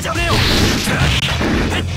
じゃねえよ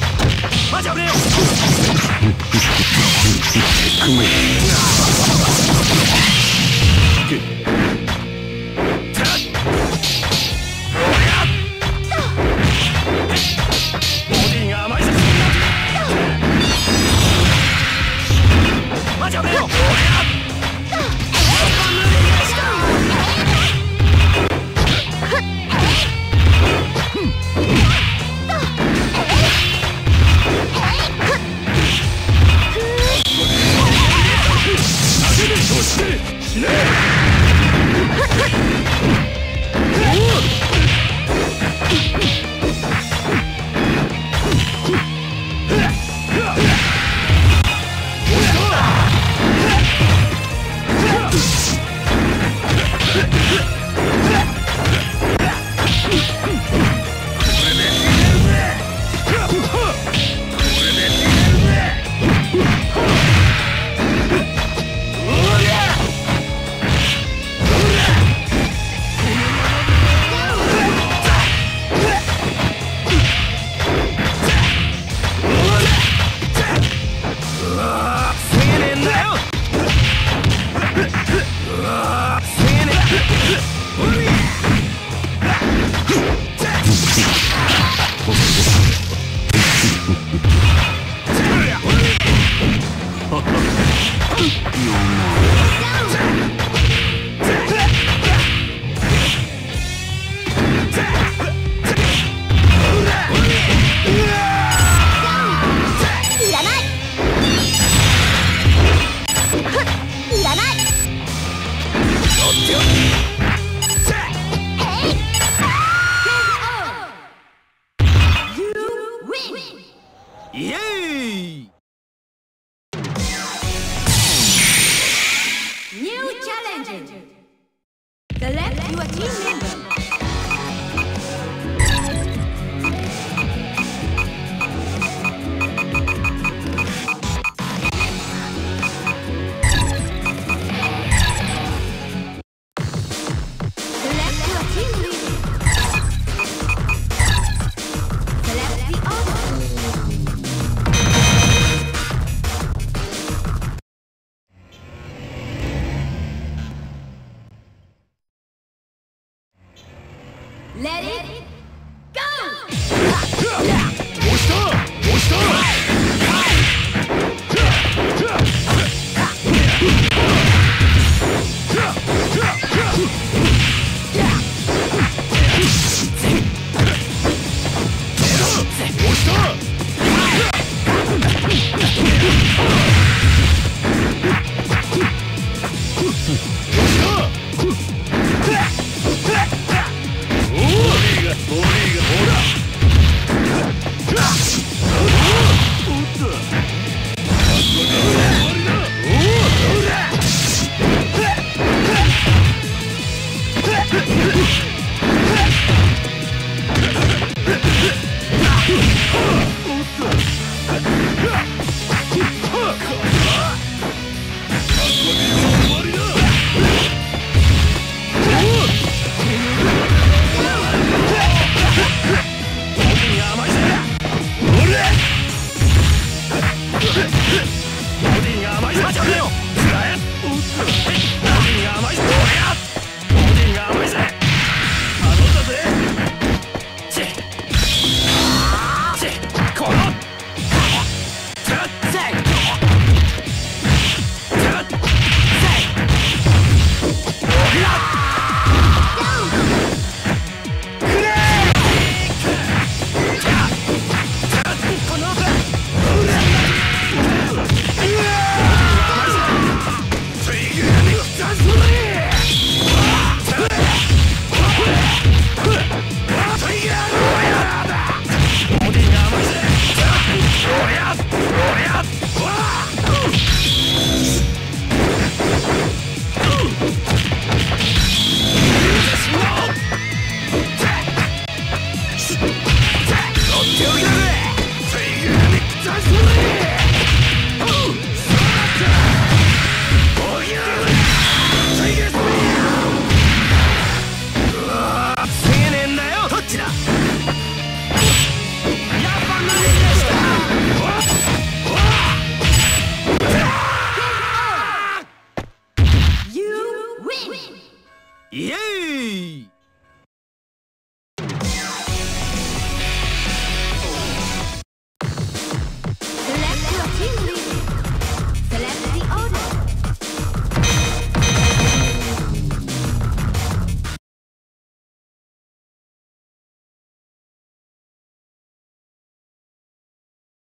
Let it go! 押した押した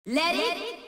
Let it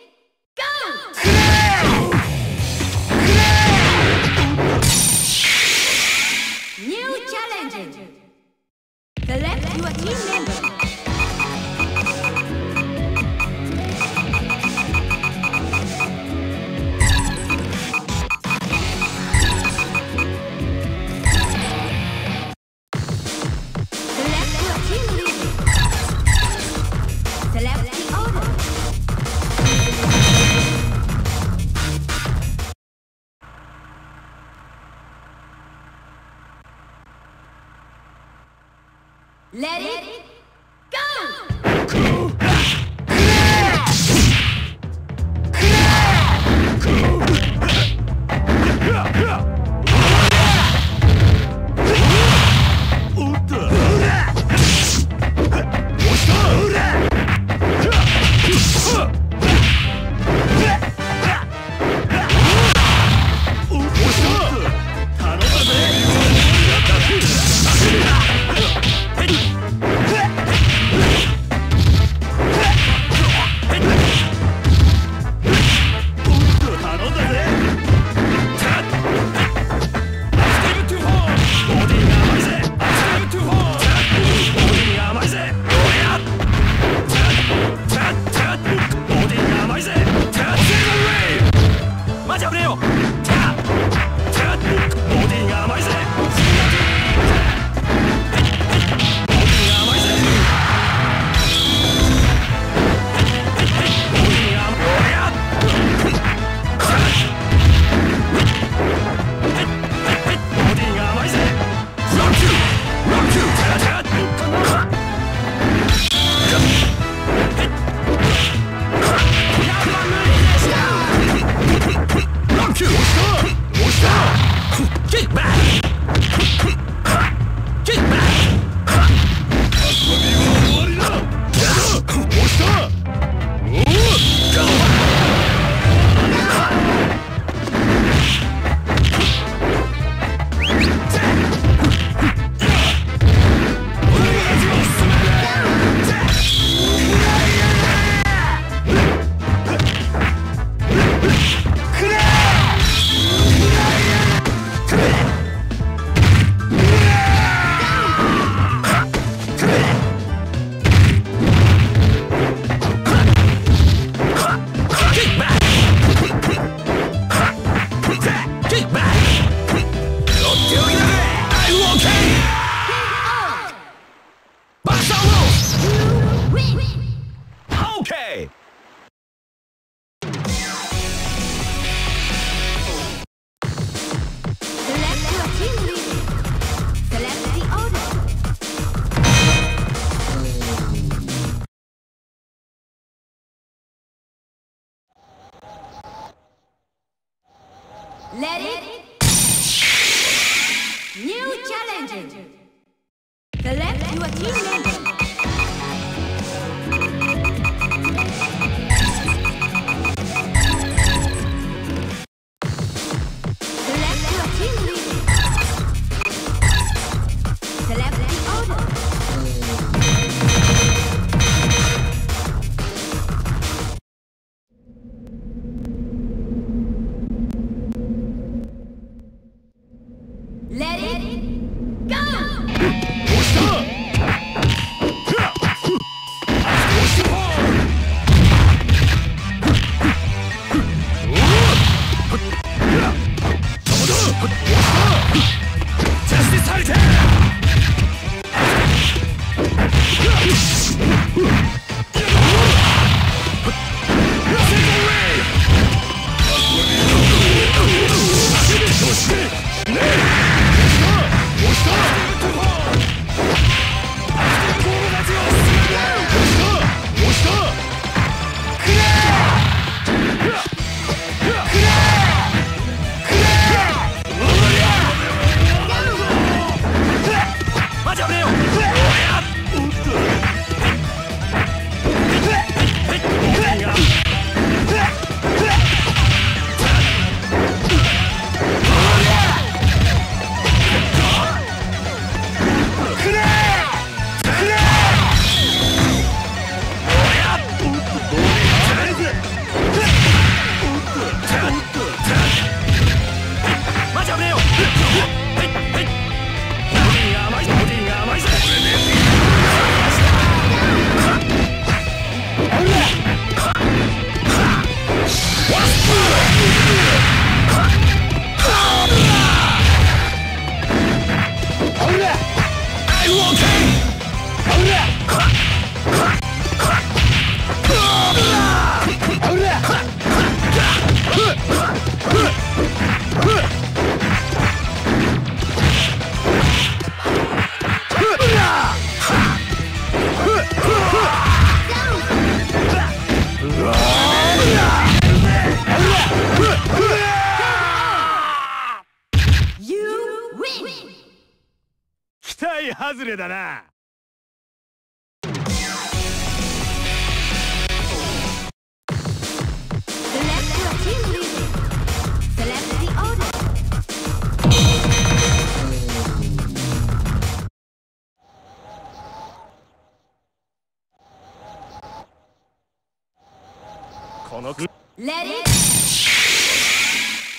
Let it...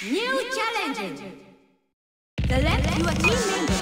New challenges! Select your team members.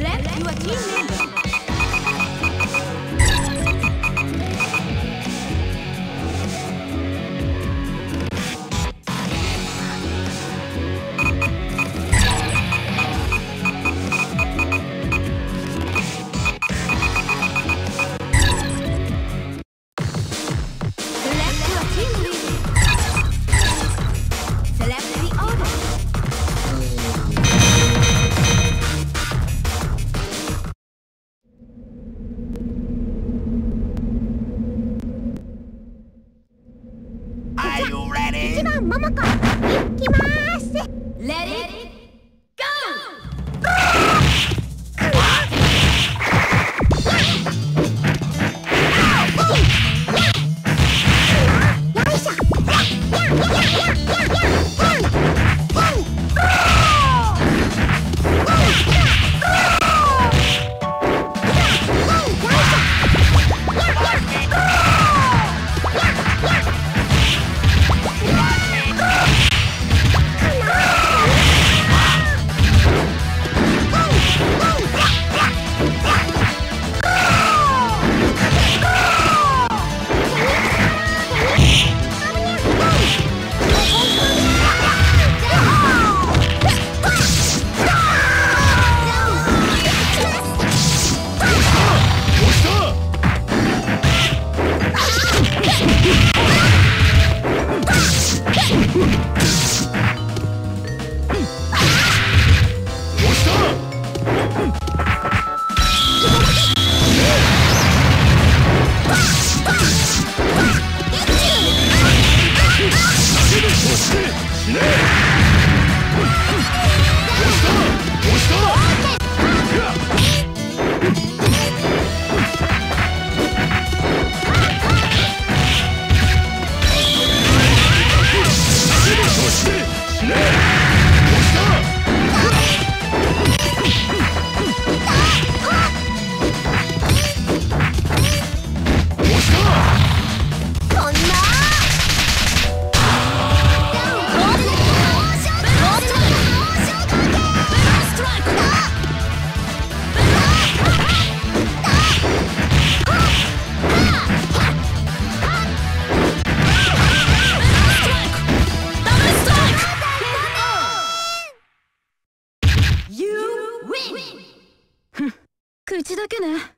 left, you are team だけね。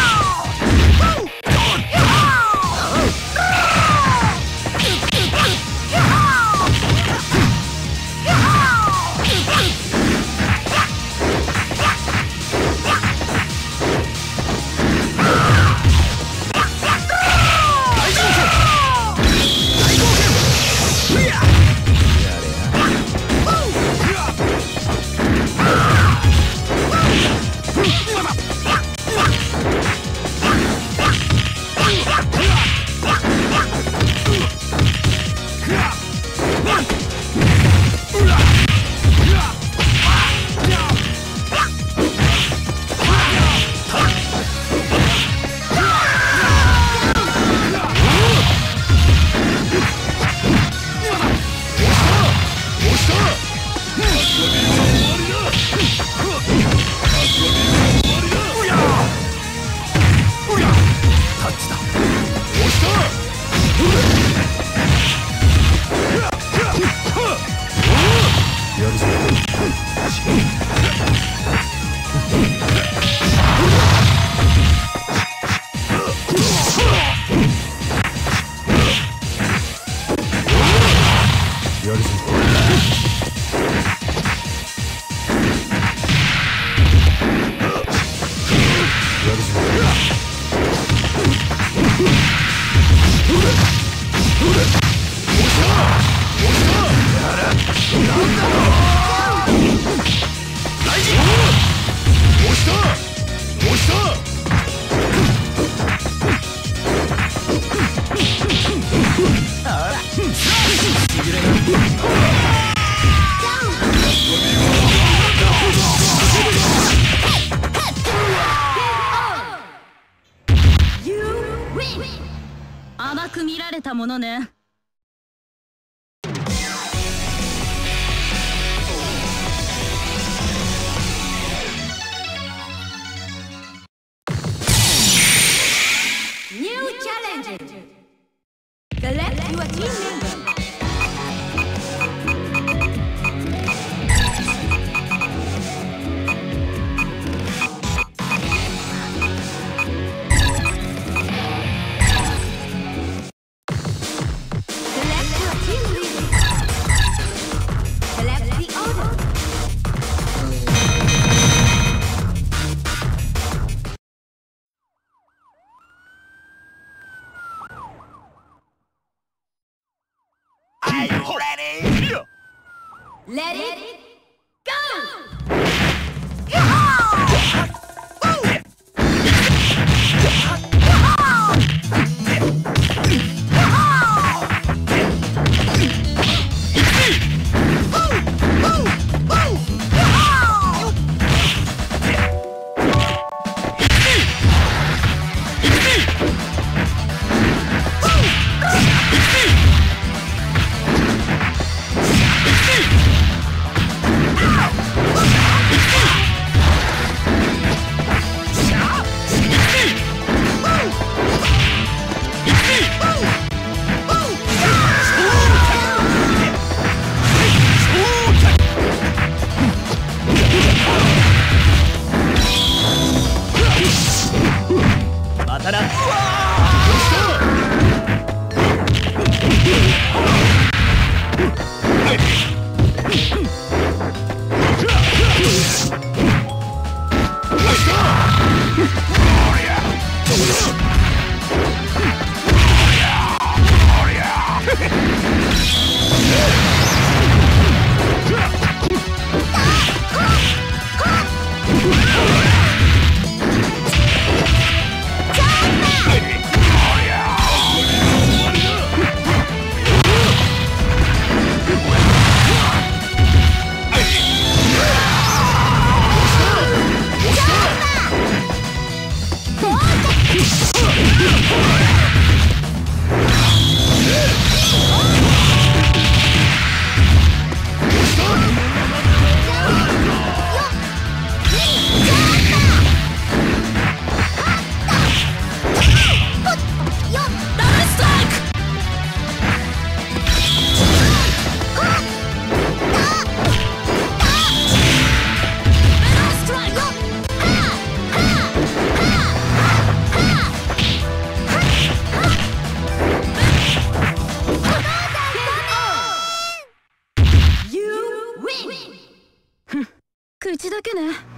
うちだけね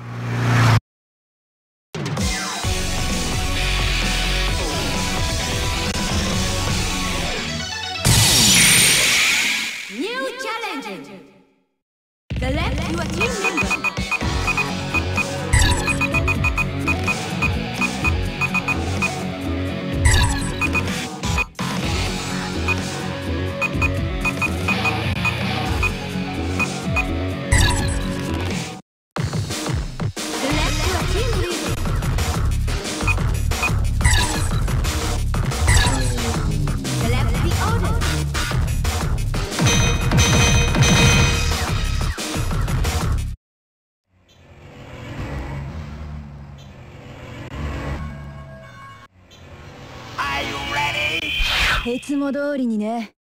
も通りにね。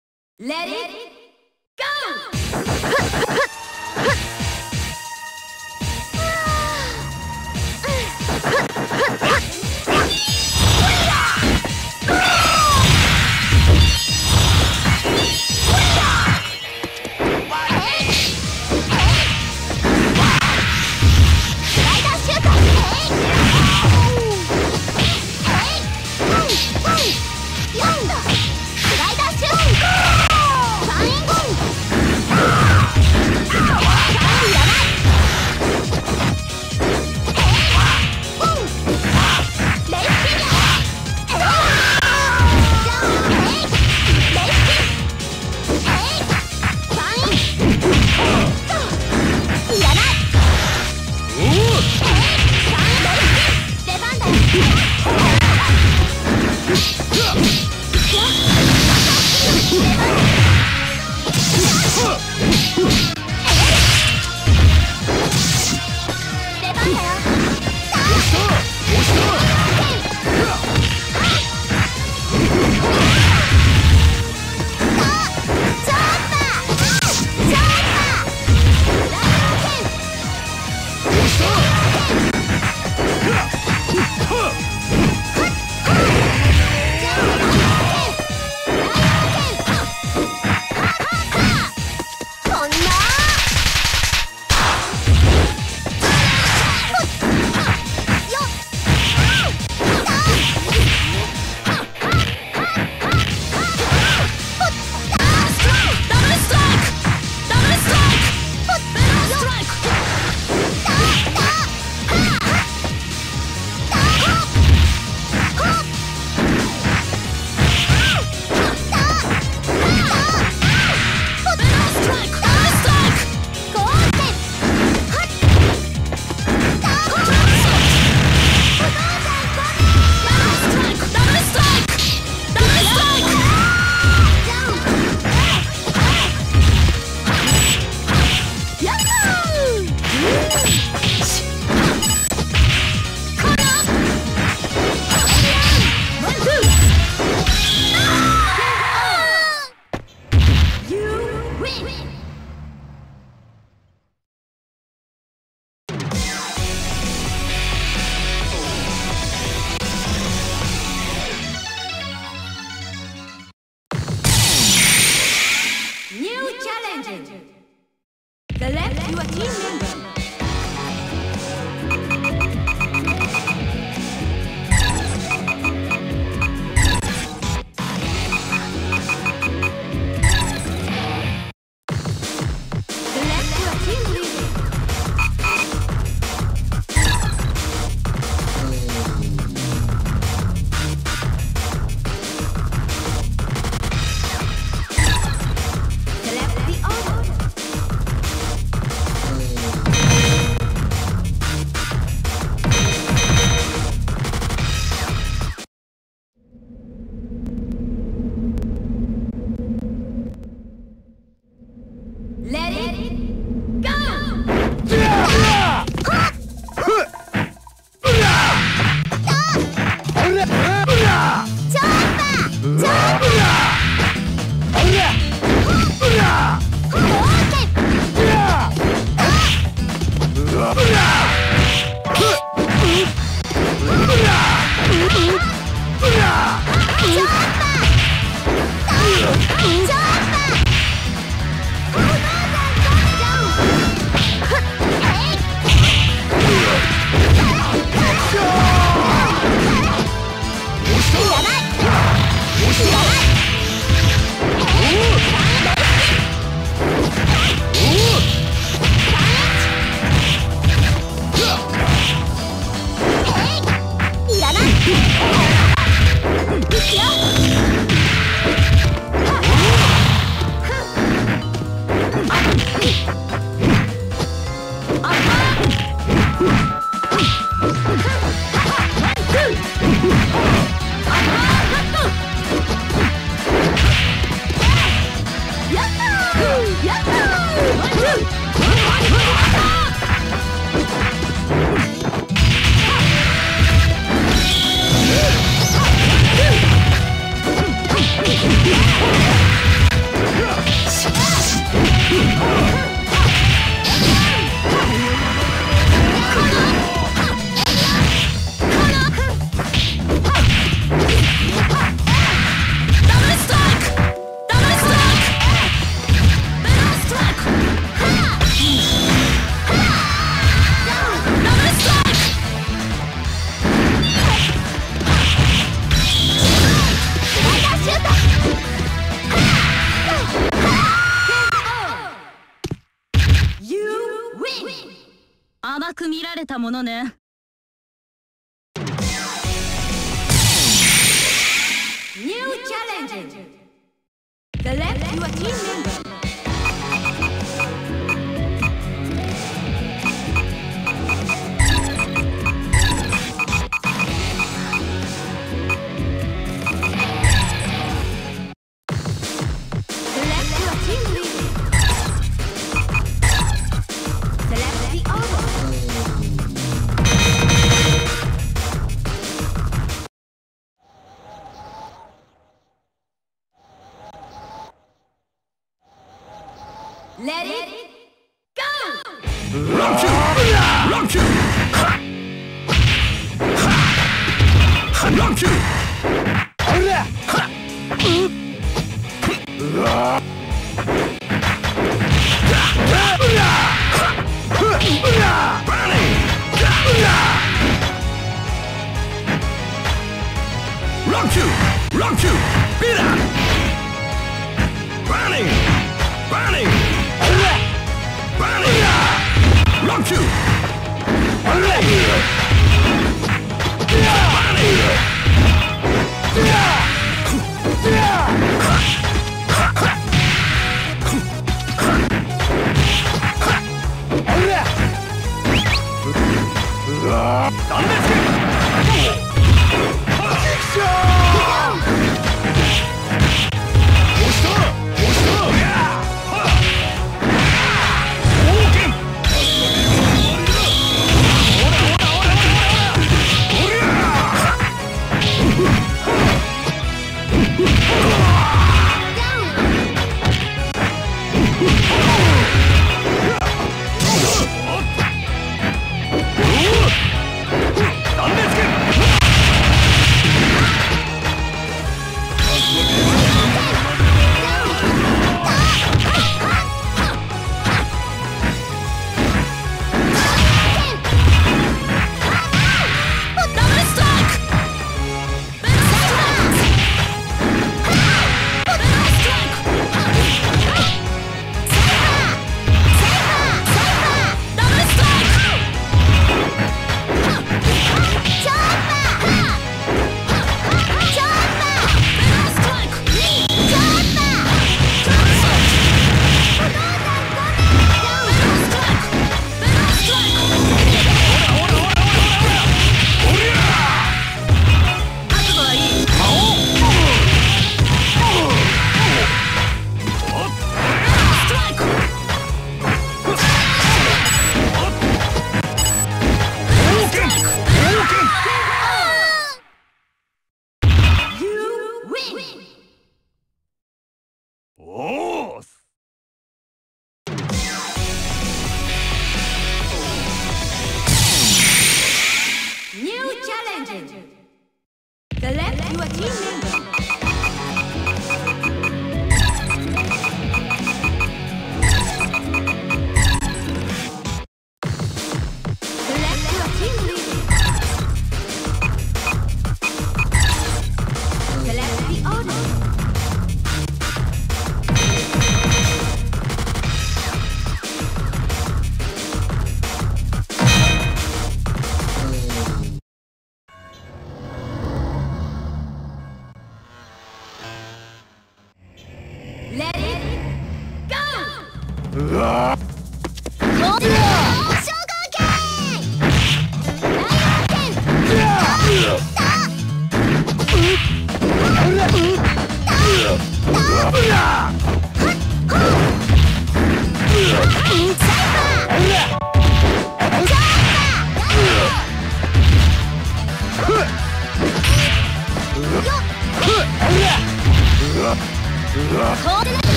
You are team member.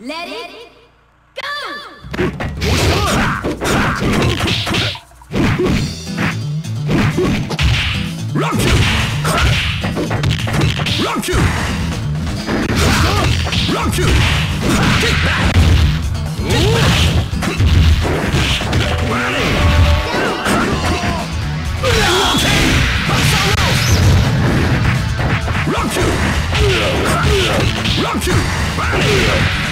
Let it go! Rock you! Rock you! Rock you! Kick back! Rock you! Rock you! Rock you!